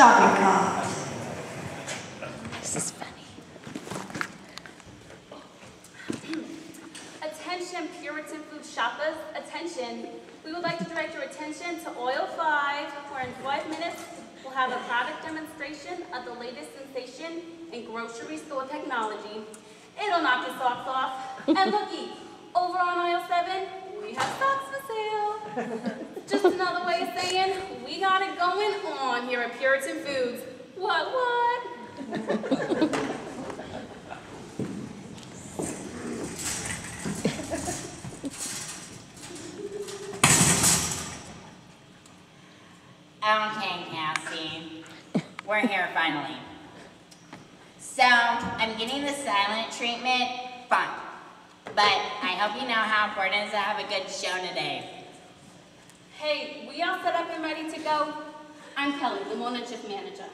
shopping cart. This is funny. Attention Puritan food shoppers, attention. We would like to direct your attention to Oil 5, where in five minutes we'll have a product demonstration of the latest sensation in grocery store technology. It'll knock your socks off. and looky, over on aisle 7, we have socks for sale. Just another way of saying, we got it going on here at Puritan Foods. What, what? Okay, Cassie. We're here finally. So, I'm getting the silent treatment, fine. But I hope you know how important it is to have a good show today. Hey, we all set up and ready to go? I'm Kelly, the Mona Chief Manager.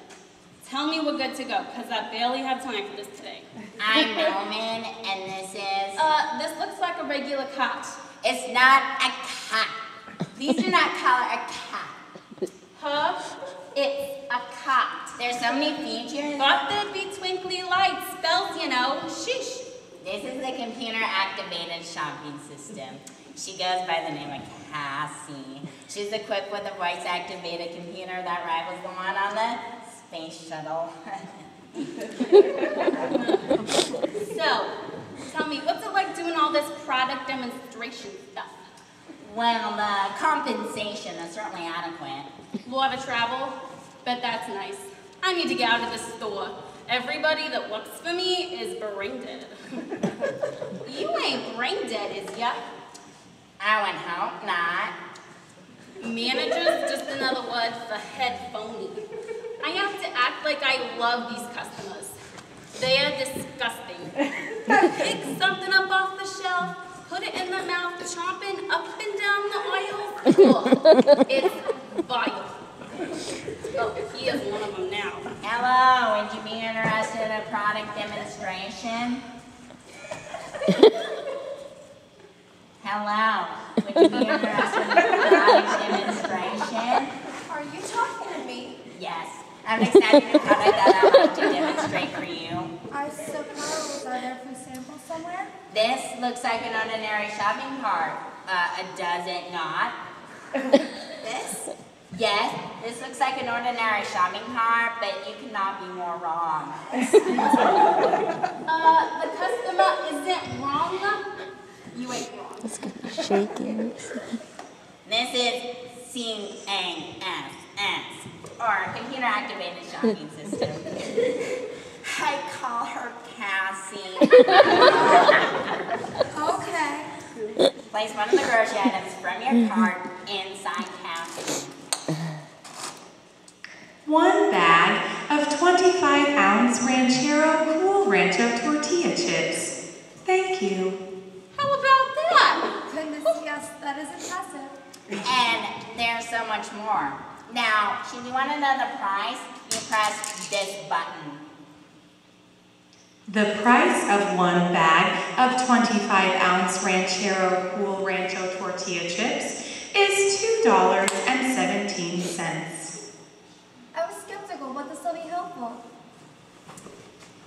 Tell me we're good to go, because I barely have time for this today. I'm Roman, and this is... Uh, this looks like a regular cot. It's not a cat. Please do not call it a cat. Huh? It's a cot. There's so many features. Thought there'd be twinkly lights, spells, you know. Sheesh. This is the computer-activated shopping system. She goes by the name of Cassie. She's equipped with a voice-activated computer that rivals the one on the space shuttle. So, tell me, what's it like doing all this product demonstration stuff? well, the compensation is certainly adequate. A Lot of travel? but that's nice. I need to get out of this store. Everybody that works for me is brain dead. you ain't brain dead, is ya? I would hope not. Manager's just another word for head phony. I have to act like I love these customers. They are disgusting. Pick something up off the shelf, put it in their mouth, chomping up and down the aisle. Ugh, it's vile. Oh, he is one of them now. Hello, would you be interested in a product demonstration? Hello, would you be interested in a product demonstration? Are you talking to me? Yes, I'm excited to product that I'd like to demonstrate for you. I suppose. Are there food samples somewhere? This looks like an ordinary shopping cart. Uh, does it not? This? Yes, this looks like an ordinary shopping cart, but you cannot be more wrong. Uh, the customer isn't wrong. You ain't wrong. It's gonna be shaking. This is CASS, or Computer Activated Shopping System. I call her Cassie. Okay. Place one of the grocery items from your cart inside Cassie. One bag of 25 ounce Ranchero Cool Rancho tortilla chips. Thank you. How about that? Goodness, yes, that is impressive. And there's so much more. Now, should you want to know the price, you press this button. The price of one bag of 25 ounce Ranchero Cool Rancho tortilla chips is $2.17. I was skeptical, but this will be helpful.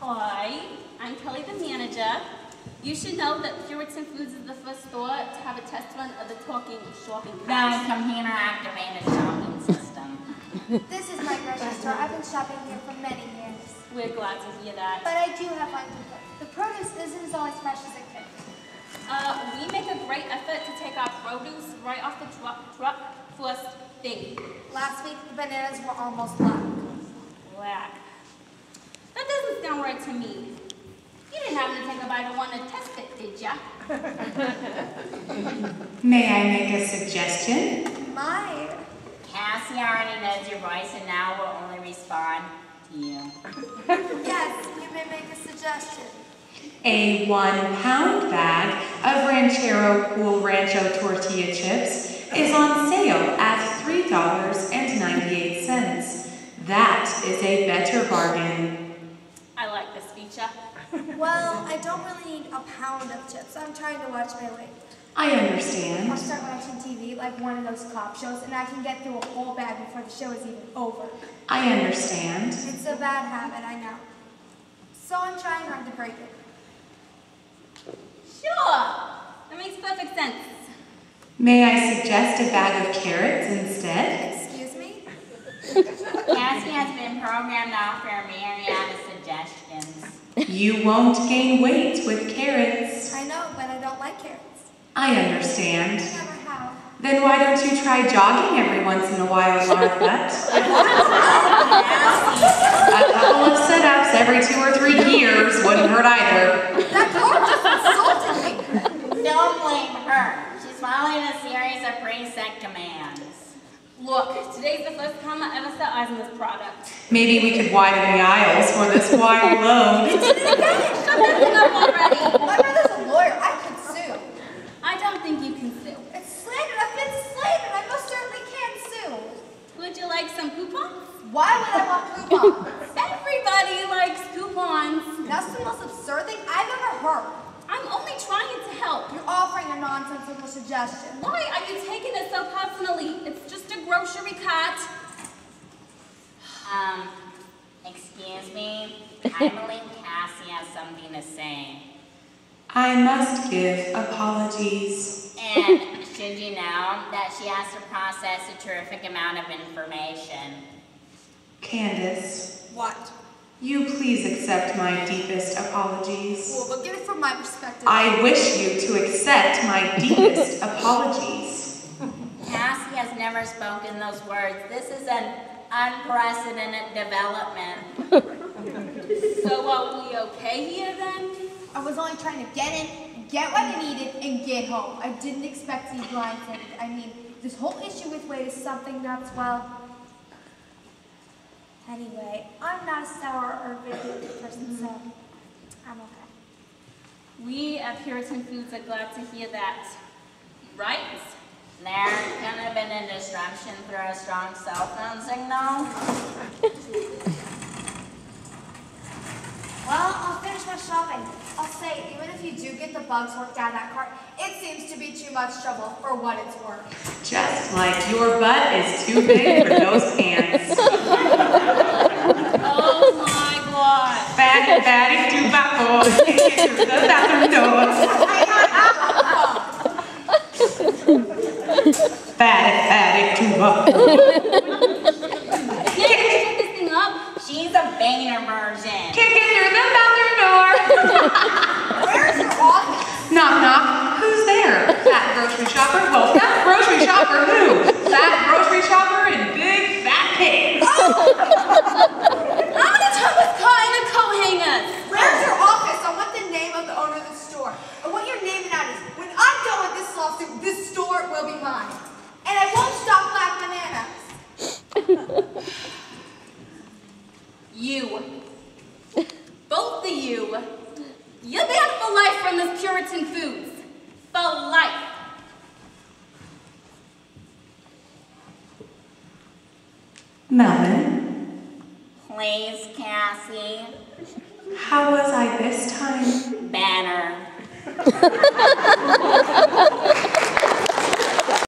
Hi, I'm Kelly, the manager. You should know that Puritan Foods is the first store to have a test run of the talking shopping The cart. activate the shopping system. This is my grocery store. I've been shopping here for many years. We're glad to hear that. But I do have one complaint. The produce isn't as always fresh as it could be. Uh, we make a great effort to take our produce right off the truck, truck first thing. Last week, the bananas were almost black. Black. That doesn't sound right to me. You didn't happen to take a bite of one to test it, did ya? May I make a suggestion? My. Cassie already knows your voice and now will only respond to you. Yes, you may make a suggestion. A one pound bag of Ranchero Cool Rancho tortilla chips is on sale at $3.98. That is a better bargain. I like this feature. Well, I don't really need a pound of chips. I'm trying to watch my weight. I understand. I'll start watching TV like one of those cop shows, and I can get through a whole bag before the show is even over. I understand. It's a bad habit, I know. So I'm trying hard to break it. Sure, that makes perfect sense. May I suggest a bag of carrots instead? Excuse me? Cassie has been programmed to offer myriad suggestions. You won't gain weight with carrots. I know, but I don't like carrots. I understand. I never have. Then why don't you try jogging every once in a while, Martha? A couple of sit-ups every two or three years wouldn't hurt either. That car just insulted me. Don't blame her. She's following a series of preset commands. Look, today's the first time I ever set eyes on this product. Maybe we could widen the aisles for this wide load. Shut that thing up already. My brother's a lawyer. I could sue. I don't think you can sue. It's slander. I've been slaving. I most certainly can sue. Would you like some coupons? Why would I want coupons? Everybody likes coupons. That's the most absurd thing I've ever heard. I'm only trying to help. You're offering a nonsensical suggestion. Why are you taking it so personally? It's just a grocery cart. Um, excuse me. I believe Cassie has something to say. I must give apologies. And should you know that she has to process a terrific amount of information. Candace, What? You please accept my deepest apologies. Well, look at it from my perspective. I wish you to accept my deepest apologies. Cassie has never spoken those words. This is an unprecedented development. So are we okay here then? I was only trying to get in, get what I needed, and get home. I didn't expect to be blindsided. I mean, this whole issue with weight is something that's, well... Anyway, I'm not a sour or bitter person, so I'm okay. We at Puritan Foods are glad to hear that. Right? There could have been a disruption through a strong cell phone signal. Well, I'll finish my shopping. I'll say, even if you do get the bugs worked out of that cart, it seems to be too much trouble for what it's worth. Just like your butt is too big for those pants. Oh my fatty, tobacco, take it to the bathroom door. Fatty, fatty. Can't you pick this thing up? She's a Boehner version. Kick it through the bathroom door. Where's your office? Knock, knock. Who's there? Fat grocery shopper? Well, fat grocery shopper who? Fat grocery shopper and big fat pig. I'm gonna turn this car into coat hangers. Where's your office? I want the name of the owner of the store. And what you're naming out is, when I'm done with this lawsuit, this store will mine. And I won't stop black bananas. You. Both of you. You're banned for life from this Puritan Foods. For life. Melvin, Please, Cassie. how was I this time? Banner.